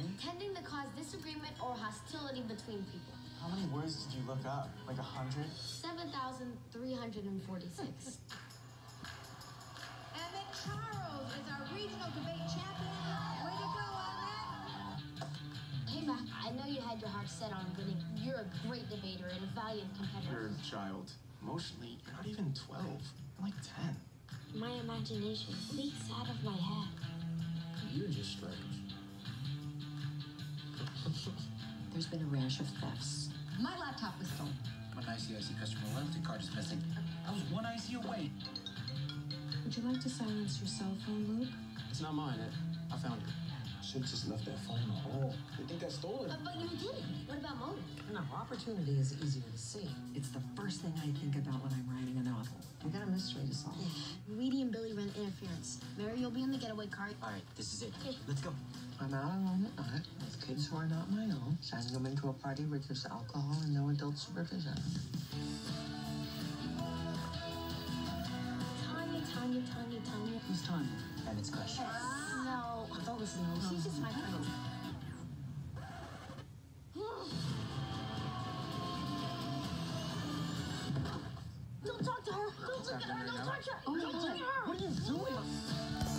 doing? Tending to cause disagreement or hostility between people. How many words did you look up? Like a hundred? 7,346. Emmett Charles is our regional debate champion. Way to go, Emmett. hey, Mac, I know you had your heart set on winning. You're a great debater and a valiant competitor. You're a child. Emotionally, you're not even 12. You're like 10. My imagination leaks out of my head. You're just strange. There's been a rash of thefts. My laptop was stolen. One ICEE customer loyalty card is missing. I was one ICEE away. Would you like to silence your cell phone, Luke? It's not mine. I, I found it. Should have just left that phone in the hall. They think I stole uh, it. But, but you didn't. What about motive? No, opportunity is easier to see. It's the first thing I think about when I'm writing a novel. We got a mystery to solve. Reedy and Billy run interference. Mary, you'll be in the getaway car. All right, this is it. Okay. Let's go. I'm out alone at night with kids who are not my own, sending them into a party with just alcohol and no adult supervision. Tanya, Tanya, Tanya, Tanya. Who's Tanya? Emmett's crush. No. I thought this was She's just my friend. Don't talk to her. Don't look at her. Don't touch her. Don't look at her. What are you doing?